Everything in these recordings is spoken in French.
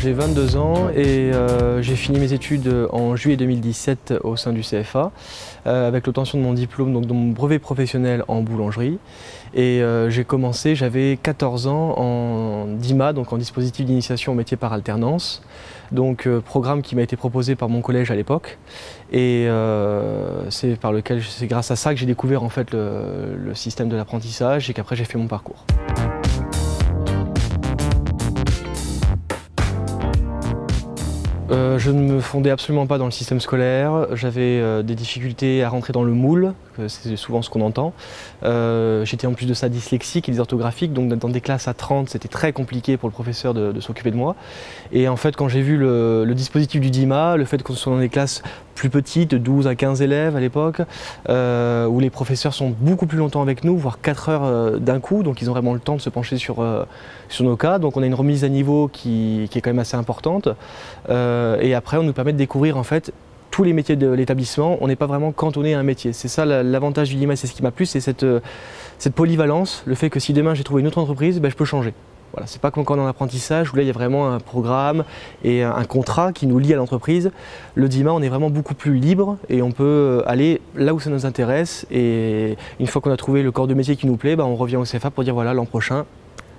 J'ai 22 ans et euh, j'ai fini mes études en juillet 2017 au sein du CFA euh, avec l'obtention de mon diplôme, donc de mon brevet professionnel en boulangerie. Et euh, j'ai commencé, j'avais 14 ans en DIMA, donc en dispositif d'initiation au métier par alternance. Donc programme qui m'a été proposé par mon collège à l'époque. Et c'est c'est grâce à ça que j'ai découvert en fait le système de l'apprentissage et qu'après j'ai fait mon parcours. Euh, je ne me fondais absolument pas dans le système scolaire, j'avais euh, des difficultés à rentrer dans le moule, c'est souvent ce qu'on entend. Euh, j'étais en plus de ça dyslexique et dysorthographique, donc dans des classes à 30, c'était très compliqué pour le professeur de, s'occuper de moi. Et en fait, quand j'ai vu le, dispositif du DIMA, le fait qu'on soit dans des classes plus petites, de 12 à 15 élèves à l'époque, où les professeurs sont beaucoup plus longtemps avec nous, voire 4 heures d'un coup, donc ils ont vraiment le temps de se pencher sur, nos cas. Donc on a une remise à niveau qui, est quand même assez importante. Euh, et après, on nous permet de découvrir en fait tous les métiers de l'établissement. On n'est pas vraiment cantonné à un métier. C'est ça l'avantage du DIMA, c'est ce qui m'a plu, c'est cette, euh, cette, polyvalence, le fait que si demain j'ai trouvé une autre entreprise, ben, je peux changer. Voilà, c'est pas comme quand on est en apprentissage où là il y a vraiment un programme et un contrat qui nous lie à l'entreprise. Le DIMA, on est vraiment beaucoup plus libre et on peut aller là où ça nous intéresse. Et une fois qu'on a trouvé le corps de métier qui nous plaît, ben, on revient au CFA pour dire voilà, l'an prochain,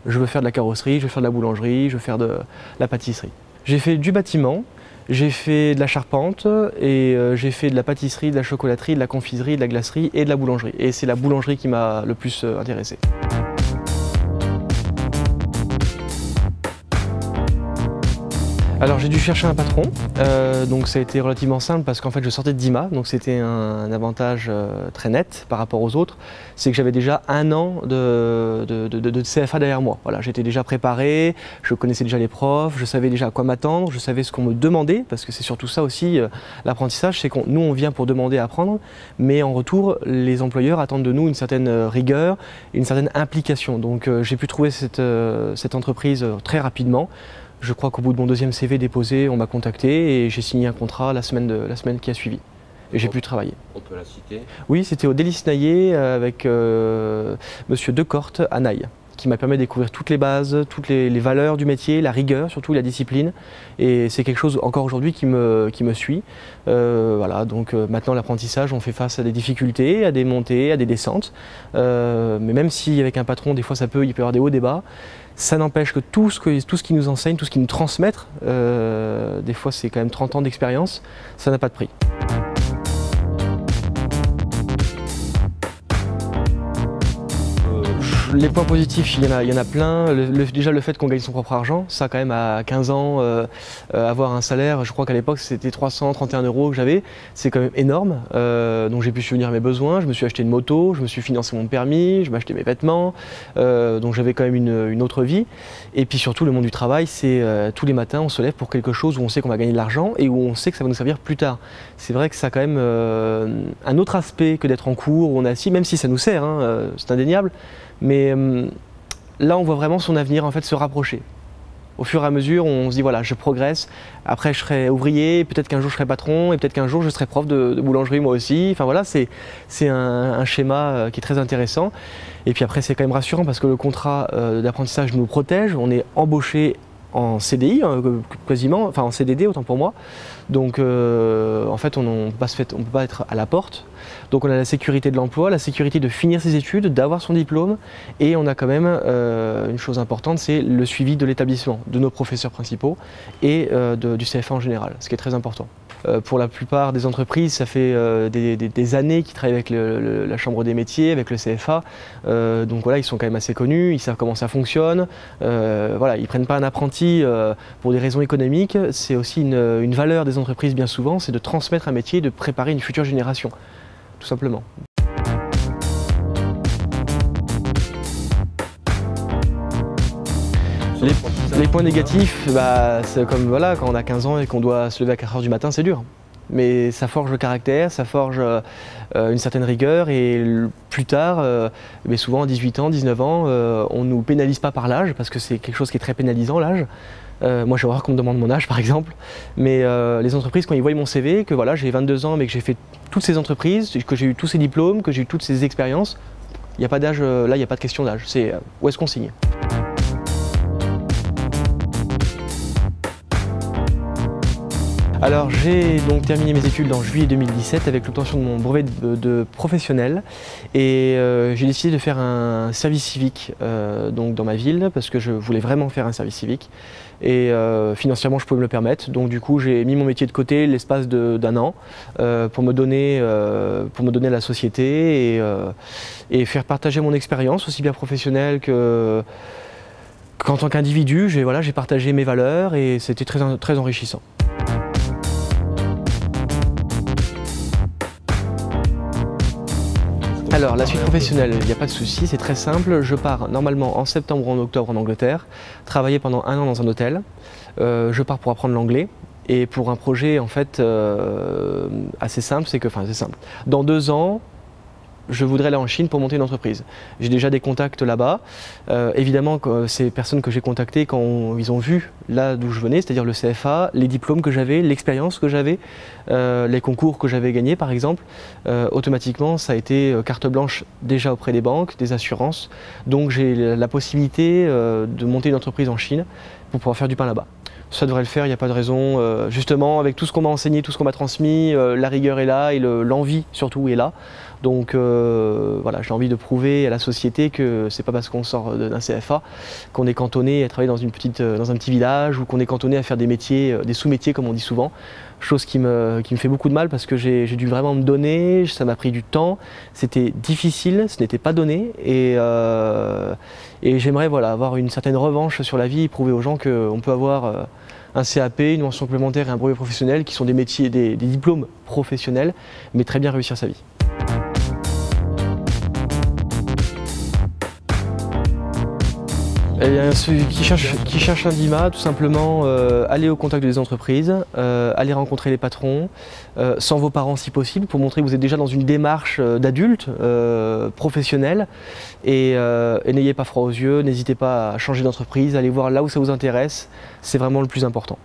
je veux faire de la carrosserie, je veux faire de la boulangerie, je veux faire de la pâtisserie. J'ai fait du bâtiment, j'ai fait de la charpente et euh, j'ai fait de la pâtisserie, de la chocolaterie, de la confiserie, de la glacerie et de la boulangerie. Et c'est la boulangerie qui m'a le plus euh, intéressé. Alors j'ai dû chercher un patron, euh, donc ça a été relativement simple parce qu'en fait je sortais de Dima, donc c'était un, avantage euh, très net par rapport aux autres, c'est que j'avais déjà un an de, CFA derrière moi. Voilà, j'étais déjà préparé, je connaissais déjà les profs, je savais déjà à quoi m'attendre, je savais ce qu'on me demandait, parce que c'est surtout ça aussi euh, l'apprentissage, c'est qu'on nous on vient pour demander à apprendre, mais en retour les employeurs attendent de nous une certaine rigueur, une certaine implication. Donc j'ai pu trouver cette entreprise très rapidement. Je crois qu'au bout de mon deuxième CV déposé, on m'a contacté et j'ai signé un contrat la semaine, de, la semaine qui a suivi. Et j'ai pu travailler. On peut la citer? Oui, c'était au Délice Naillé euh, avec euh, Monsieur Decorte à Naï, qui m'a permis de découvrir toutes les bases, toutes les, valeurs du métier, la rigueur, surtout la discipline. Et c'est quelque chose encore aujourd'hui qui me, qui me suit. Euh, voilà, donc maintenant l'apprentissage, on fait face à des difficultés, à des montées, à des descentes. mais même si avec un patron, des fois ça peut, il peut y avoir des hauts, des bas. Ça n'empêche que tout ce, que tout ce qui nous enseigne, tout ce qui nous transmettent, euh, des fois c'est quand même 30 ans d'expérience, ça n'a pas de prix. Les points positifs, il y en a, plein. déjà le fait qu'on gagne son propre argent, ça quand même à 15 ans, euh, euh, avoir un salaire, je crois qu'à l'époque c'était 331 euros que j'avais, c'est quand même énorme. Euh, donc j'ai pu subvenir mes besoins, je me suis acheté une moto, je me suis financé mon permis, je m'achetais mes vêtements, donc j'avais quand même une, autre vie. Et puis surtout le monde du travail, c'est tous les matins on se lève pour quelque chose où on sait qu'on va gagner de l'argent et où on sait que ça va nous servir plus tard. C'est vrai que ça a quand même un autre aspect que d'être en cours, où on est assis, même si ça nous sert, hein, c'est indéniable. Mais euh, là, on voit vraiment son avenir en fait se rapprocher. Au fur et à mesure, on se dit voilà, je progresse. Après, je serai ouvrier. Peut-être qu'un jour, je serai patron, et peut-être qu'un jour, je serai prof de, boulangerie moi aussi. Enfin voilà, c'est un, un, schéma euh, qui est très intéressant. Et puis après, c'est quand même rassurant parce que le contrat euh, d'apprentissage nous protège. On est embauché en CDI hein, quasiment, enfin en CDD autant pour moi. Donc euh, en fait on ne peut, pas être à la porte. Donc on a la sécurité de l'emploi, la sécurité de finir ses études, d'avoir son diplôme et on a quand même euh, une chose importante, c'est le suivi de l'établissement, de nos professeurs principaux et euh, du CFA en général, ce qui est très important. Euh, pour la plupart des entreprises, ça fait euh, des, années qu'ils travaillent avec la Chambre des métiers, avec le CFA. Euh, donc voilà, ils sont quand même assez connus, ils savent comment ça fonctionne. voilà, ils ne prennent pas un apprenti pour des raisons économiques. C'est aussi une valeur des entreprises bien souvent, c'est de transmettre un métier, de préparer une future génération, tout simplement. Les, points négatifs, bah, c'est comme voilà, quand on a 15 ans et qu'on doit se lever à 4h du matin, c'est dur. Mais ça forge le caractère, ça forge euh, une certaine rigueur et plus tard, euh, mais souvent à 18 ans, 19 ans, euh, on ne nous pénalise pas par l'âge parce que c'est quelque chose qui est très pénalisant l'âge. moi j'ai horreur qu'on me demande mon âge par exemple, mais les entreprises quand ils voient mon CV, que voilà j'ai 22 ans mais que j'ai fait toutes ces entreprises, que j'ai eu tous ces diplômes, que j'ai eu toutes ces expériences, il n'y a pas d'âge, là il n'y a pas de question d'âge, c'est où est-ce qu'on signe? Alors j'ai donc terminé mes études en juillet 2017 avec l'obtention de mon brevet de, professionnel et euh, j'ai décidé de faire un service civique euh, donc dans ma ville parce que je voulais vraiment faire un service civique et euh, financièrement je pouvais me le permettre donc du coup j'ai mis mon métier de côté l'espace d'un an pour me donner pour la société et, faire partager mon expérience aussi bien professionnelle que qu'en tant qu'individu j'ai voilà, partagé mes valeurs et c'était très enrichissant. Alors, la suite professionnelle, il n'y a pas de souci, c'est très simple. Je pars normalement en septembre ou en octobre en Angleterre, travailler pendant un an dans un hôtel. Euh, je pars pour apprendre l'anglais. Et pour un projet en fait euh, assez simple, c'est que, enfin c'est simple. Dans deux ans, je voudrais aller en Chine pour monter une entreprise. J'ai déjà des contacts là-bas. Euh, évidemment, ces personnes que j'ai contactées, quand ils ont vu là d'où je venais, c'est-à-dire le CFA, les diplômes que j'avais, l'expérience que j'avais, euh, les concours que j'avais gagnés par exemple, euh, automatiquement ça a été carte blanche déjà auprès des banques, des assurances. Donc j'ai la possibilité de monter une entreprise en Chine pour pouvoir faire du pain là-bas ça devrait le faire, il n'y a pas de raison. justement, avec tout ce qu'on m'a enseigné, tout ce qu'on m'a transmis, la rigueur est là et l'envie surtout est là. Donc euh, voilà, j'ai envie de prouver à la société que c'est pas parce qu'on sort d'un CFA qu'on est cantonné à travailler dans, une petite, euh, dans un petit village ou qu'on est cantonné à faire des métiers, euh, des sous-métiers comme on dit souvent. Chose qui me, qui me fait beaucoup de mal parce que j'ai dû vraiment me donner, ça m'a pris du temps, c'était difficile, ce n'était pas donné et, et j'aimerais voilà, avoir une certaine revanche sur la vie et prouver aux gens qu'on peut avoir un CAP, une mention complémentaire et un brevet professionnel qui sont des métiers, des diplômes professionnels, mais très bien réussir sa vie. Bien, ceux qui cherchent, qui un DIMA, tout simplement, euh, aller au contact des entreprises, euh, aller rencontrer les patrons, euh, sans vos parents si possible, pour montrer que vous êtes déjà dans une démarche d'adulte, professionnel, et, et n'ayez pas froid aux yeux, n'hésitez pas à changer d'entreprise, allez voir là où ça vous intéresse, c'est vraiment le plus important.